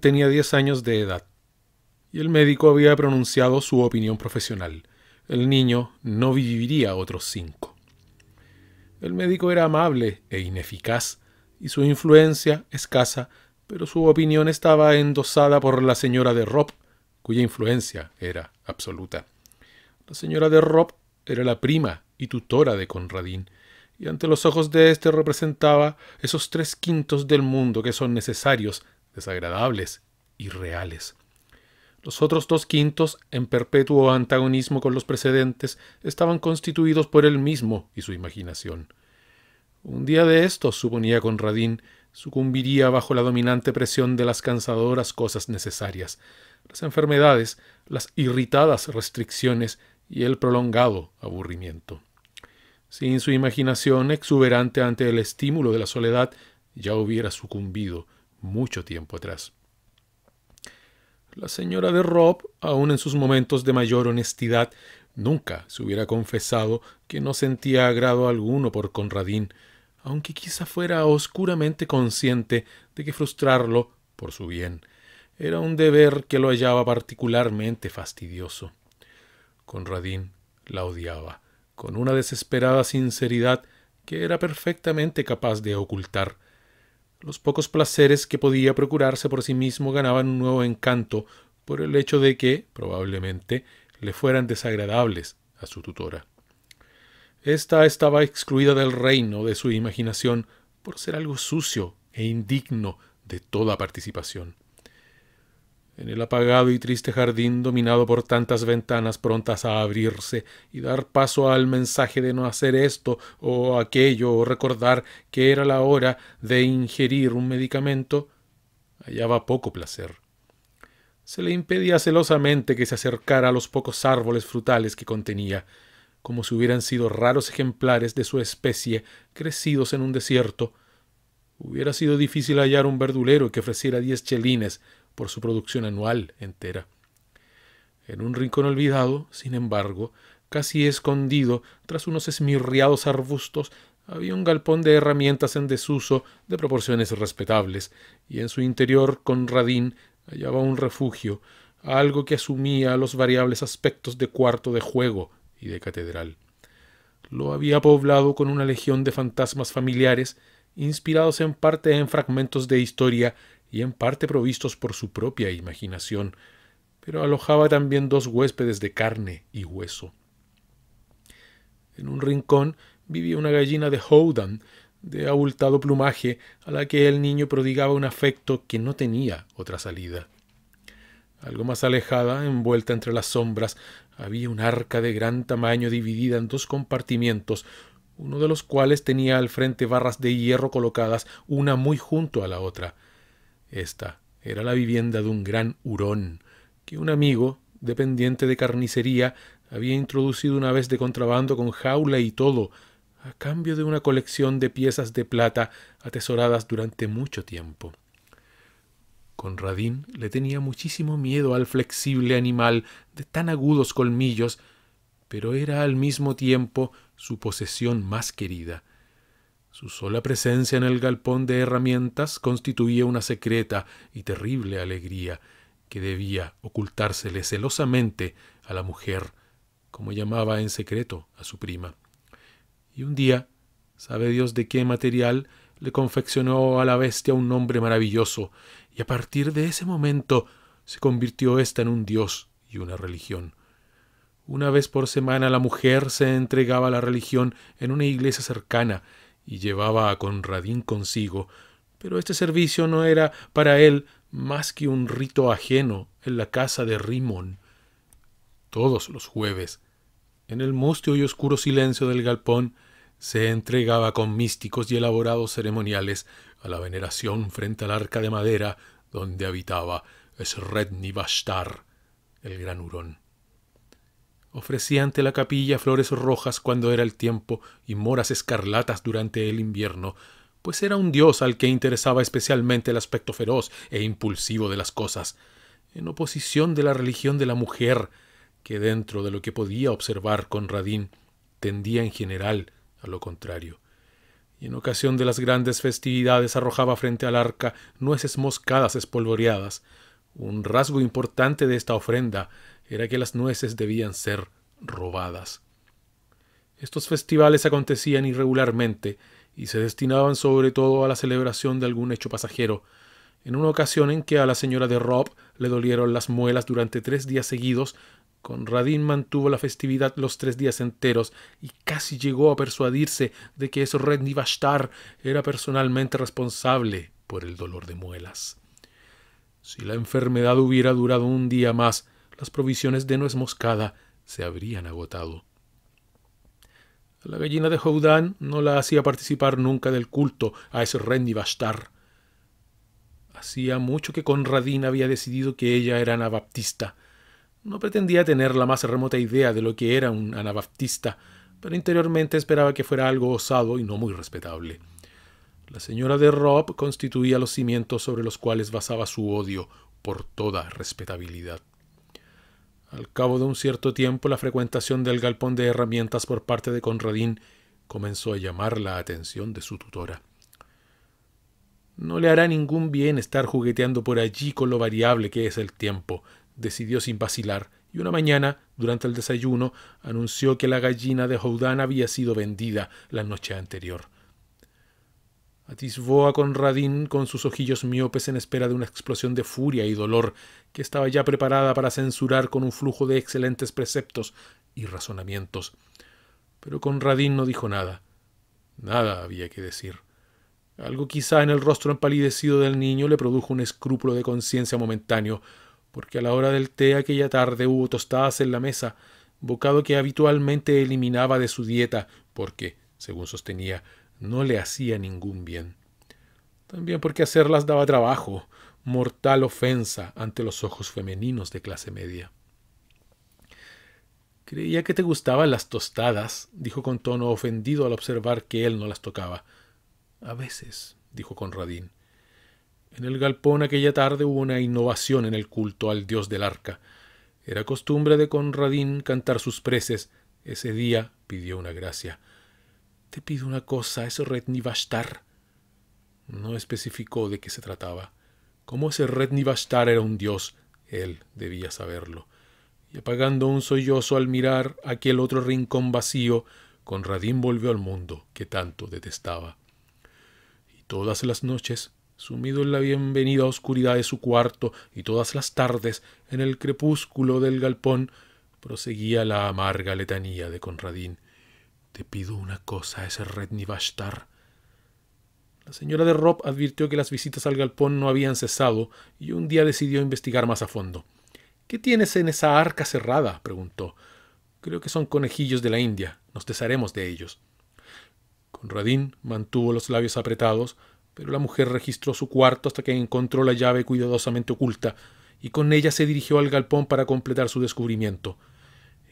Tenía diez años de edad y el médico había pronunciado su opinión profesional. El niño no viviría otros cinco. El médico era amable e ineficaz, y su influencia escasa, pero su opinión estaba endosada por la señora de Rob, cuya influencia era absoluta. La señora de Rob era la prima y tutora de Conradín, y ante los ojos de éste representaba esos tres quintos del mundo que son necesarios, desagradables y reales. Los otros dos quintos, en perpetuo antagonismo con los precedentes, estaban constituidos por él mismo y su imaginación. Un día de estos, suponía Conradín, sucumbiría bajo la dominante presión de las cansadoras cosas necesarias, las enfermedades, las irritadas restricciones y el prolongado aburrimiento. Sin su imaginación exuberante ante el estímulo de la soledad, ya hubiera sucumbido mucho tiempo atrás. La señora de Rob, aun en sus momentos de mayor honestidad, nunca se hubiera confesado que no sentía agrado alguno por Conradín, aunque quizá fuera oscuramente consciente de que frustrarlo, por su bien, era un deber que lo hallaba particularmente fastidioso. Conradín la odiaba, con una desesperada sinceridad que era perfectamente capaz de ocultar. Los pocos placeres que podía procurarse por sí mismo ganaban un nuevo encanto por el hecho de que, probablemente, le fueran desagradables a su tutora. Esta estaba excluida del reino de su imaginación por ser algo sucio e indigno de toda participación. En el apagado y triste jardín dominado por tantas ventanas prontas a abrirse y dar paso al mensaje de no hacer esto o aquello o recordar que era la hora de ingerir un medicamento, hallaba poco placer. Se le impedía celosamente que se acercara a los pocos árboles frutales que contenía, como si hubieran sido raros ejemplares de su especie crecidos en un desierto. Hubiera sido difícil hallar un verdulero que ofreciera diez chelines por su producción anual entera. En un rincón olvidado, sin embargo, casi escondido tras unos esmirriados arbustos, había un galpón de herramientas en desuso de proporciones respetables, y en su interior Conradín hallaba un refugio, algo que asumía los variables aspectos de cuarto de juego y de catedral. Lo había poblado con una legión de fantasmas familiares, inspirados en parte en fragmentos de historia y en parte provistos por su propia imaginación, pero alojaba también dos huéspedes de carne y hueso. En un rincón vivía una gallina de Howdan, de abultado plumaje, a la que el niño prodigaba un afecto que no tenía otra salida. Algo más alejada, envuelta entre las sombras, había un arca de gran tamaño dividida en dos compartimientos, uno de los cuales tenía al frente barras de hierro colocadas una muy junto a la otra. Esta era la vivienda de un gran hurón, que un amigo, dependiente de carnicería, había introducido una vez de contrabando con jaula y todo, a cambio de una colección de piezas de plata atesoradas durante mucho tiempo. Conradín le tenía muchísimo miedo al flexible animal de tan agudos colmillos, pero era al mismo tiempo su posesión más querida. Su sola presencia en el galpón de herramientas constituía una secreta y terrible alegría que debía ocultársele celosamente a la mujer, como llamaba en secreto a su prima. Y un día, sabe Dios de qué material, le confeccionó a la bestia un nombre maravilloso, y a partir de ese momento se convirtió ésta en un dios y una religión. Una vez por semana la mujer se entregaba a la religión en una iglesia cercana y llevaba a Conradín consigo, pero este servicio no era para él más que un rito ajeno en la casa de Rimón. Todos los jueves, en el mustio y oscuro silencio del galpón, se entregaba con místicos y elaborados ceremoniales a la veneración frente al arca de madera donde habitaba Sredni Bashtar, el gran hurón. Ofrecía ante la capilla flores rojas cuando era el tiempo y moras escarlatas durante el invierno, pues era un dios al que interesaba especialmente el aspecto feroz e impulsivo de las cosas, en oposición de la religión de la mujer, que dentro de lo que podía observar Conradín tendía en general a lo contrario. y en ocasión de las grandes festividades arrojaba frente al arca nueces moscadas espolvoreadas. Un rasgo importante de esta ofrenda era que las nueces debían ser robadas. Estos festivales acontecían irregularmente y se destinaban sobre todo a la celebración de algún hecho pasajero. En una ocasión en que a la señora de Rob le dolieron las muelas durante tres días seguidos, Conradín mantuvo la festividad los tres días enteros y casi llegó a persuadirse de que Redni Vashtar era personalmente responsable por el dolor de muelas. Si la enfermedad hubiera durado un día más, las provisiones de nuez moscada se habrían agotado. la gallina de Houdán no la hacía participar nunca del culto a Redni Vashtar. Hacía mucho que Conradín había decidido que ella era anabaptista, no pretendía tener la más remota idea de lo que era un anabaptista, pero interiormente esperaba que fuera algo osado y no muy respetable. La señora de Rob constituía los cimientos sobre los cuales basaba su odio por toda respetabilidad. Al cabo de un cierto tiempo, la frecuentación del galpón de herramientas por parte de Conradín comenzó a llamar la atención de su tutora. No le hará ningún bien estar jugueteando por allí con lo variable que es el tiempo, decidió sin vacilar, y una mañana, durante el desayuno, anunció que la gallina de Houdán había sido vendida la noche anterior. Atisbó a Conradín con sus ojillos miopes en espera de una explosión de furia y dolor que estaba ya preparada para censurar con un flujo de excelentes preceptos y razonamientos. Pero Conradín no dijo nada. Nada había que decir. Algo quizá en el rostro empalidecido del niño le produjo un escrúpulo de conciencia momentáneo, porque a la hora del té aquella tarde hubo tostadas en la mesa, bocado que habitualmente eliminaba de su dieta, porque, según sostenía, no le hacía ningún bien. También porque hacerlas daba trabajo, mortal ofensa ante los ojos femeninos de clase media. Creía que te gustaban las tostadas, dijo con tono ofendido al observar que él no las tocaba. A veces, dijo Conradín. En el galpón aquella tarde hubo una innovación en el culto al dios del arca. Era costumbre de Conradín cantar sus preces. Ese día pidió una gracia. Te pido una cosa, ese Redni Vashtar. No especificó de qué se trataba. Como ese Redni Vashtar era un dios, él debía saberlo. Y apagando un sollozo al mirar aquel otro rincón vacío, Conradín volvió al mundo que tanto detestaba. Y todas las noches sumido en la bienvenida oscuridad de su cuarto y todas las tardes en el crepúsculo del galpón, proseguía la amarga letanía de Conradín. Te pido una cosa, ese Redni Vashtar. La señora de Rob advirtió que las visitas al galpón no habían cesado y un día decidió investigar más a fondo. ¿Qué tienes en esa arca cerrada? preguntó. Creo que son conejillos de la India. Nos desharemos de ellos. Conradín mantuvo los labios apretados, pero la mujer registró su cuarto hasta que encontró la llave cuidadosamente oculta, y con ella se dirigió al galpón para completar su descubrimiento.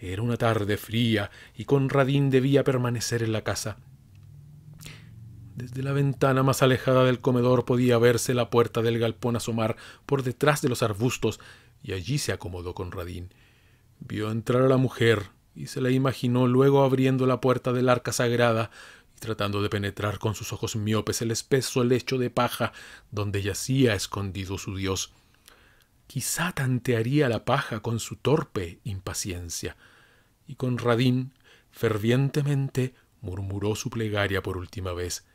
Era una tarde fría, y Conradín debía permanecer en la casa. Desde la ventana más alejada del comedor podía verse la puerta del galpón asomar por detrás de los arbustos, y allí se acomodó Conradín. Vio entrar a la mujer, y se la imaginó luego abriendo la puerta del arca sagrada, y tratando de penetrar con sus ojos miopes el espeso lecho de paja donde yacía escondido su dios. Quizá tantearía la paja con su torpe impaciencia, y Conradín fervientemente murmuró su plegaria por última vez.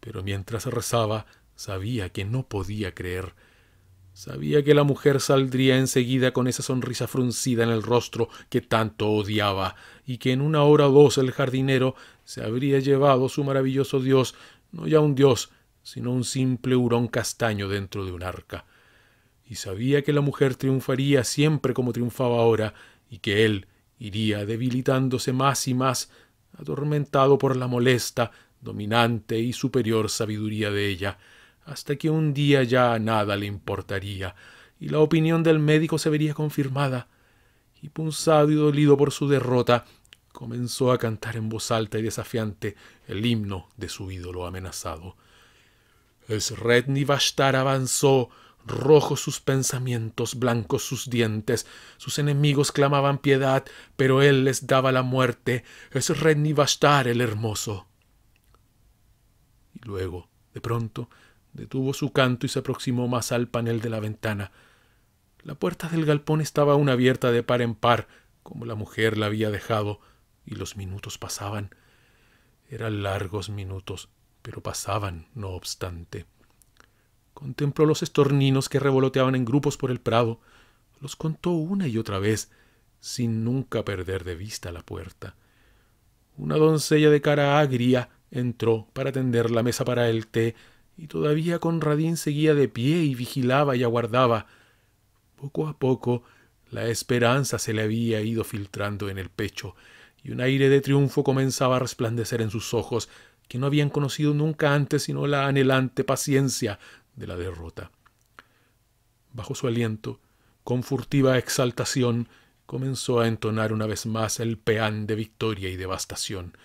Pero mientras rezaba, sabía que no podía creer. Sabía que la mujer saldría enseguida con esa sonrisa fruncida en el rostro que tanto odiaba, y que en una hora o dos el jardinero se habría llevado su maravilloso dios, no ya un dios, sino un simple hurón castaño dentro de un arca. Y sabía que la mujer triunfaría siempre como triunfaba ahora, y que él iría debilitándose más y más, atormentado por la molesta, dominante y superior sabiduría de ella, hasta que un día ya nada le importaría, y la opinión del médico se vería confirmada. Y punzado y dolido por su derrota, comenzó a cantar en voz alta y desafiante el himno de su ídolo amenazado. Sredni Vashtar avanzó, rojos sus pensamientos, blancos sus dientes. Sus enemigos clamaban piedad, pero él les daba la muerte. Sredni Vashtar el hermoso. y luego, de pronto, detuvo su canto y se aproximó más al panel de la ventana. La puerta del galpón estaba aún abierta de par en par, como la mujer la había dejado, y los minutos pasaban. Eran largos minutos, pero pasaban, no obstante. Contempló los estorninos que revoloteaban en grupos por el prado, los contó una y otra vez, sin nunca perder de vista la puerta. Una doncella de cara agria entró para tender la mesa para el té, y todavía Conradín seguía de pie y vigilaba y aguardaba. Poco a poco la esperanza se le había ido filtrando en el pecho, y un aire de triunfo comenzaba a resplandecer en sus ojos, que no habían conocido nunca antes sino la anhelante paciencia de la derrota. Bajo su aliento, con furtiva exaltación, comenzó a entonar una vez más el peán de victoria y devastación,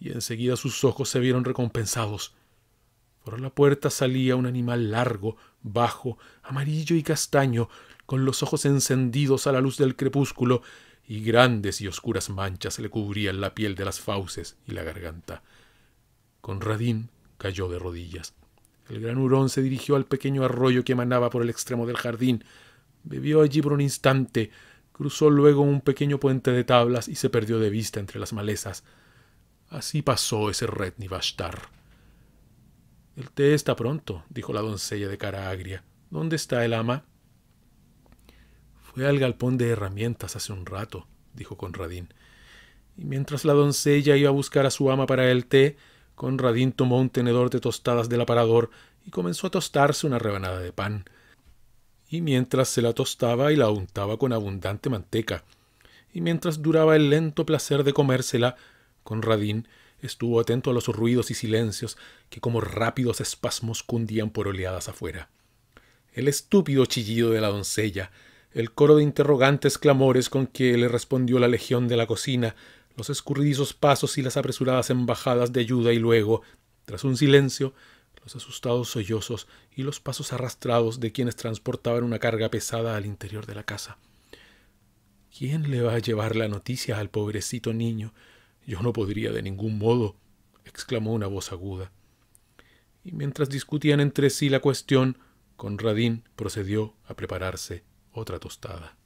y enseguida sus ojos se vieron recompensados. Por la puerta salía un animal largo, bajo, amarillo y castaño, con los ojos encendidos a la luz del crepúsculo, y grandes y oscuras manchas le cubrían la piel de las fauces y la garganta. Conradín cayó de rodillas. El gran hurón se dirigió al pequeño arroyo que emanaba por el extremo del jardín, bebió allí por un instante, cruzó luego un pequeño puente de tablas y se perdió de vista entre las malezas. Así pasó ese Retni Bashtar. El té está pronto, dijo la doncella de cara agria. ¿Dónde está el ama? Fue al galpón de herramientas hace un rato, dijo Conradín. Y mientras la doncella iba a buscar a su ama para el té, Conradín tomó un tenedor de tostadas del aparador y comenzó a tostarse una rebanada de pan. Y mientras se la tostaba y la untaba con abundante manteca, y mientras duraba el lento placer de comérsela, Conradín estuvo atento a los ruidos y silencios que como rápidos espasmos cundían por oleadas afuera. El estúpido chillido de la doncella, el coro de interrogantes clamores con que le respondió la legión de la cocina, los escurridizos pasos y las apresuradas embajadas de ayuda y luego, tras un silencio, los asustados sollozos y los pasos arrastrados de quienes transportaban una carga pesada al interior de la casa. ¿Quién le va a llevar la noticia al pobrecito niño? Yo no podría de ningún modo, exclamó una voz aguda. Y mientras discutían entre sí la cuestión, Conradín procedió a prepararse otra tostada.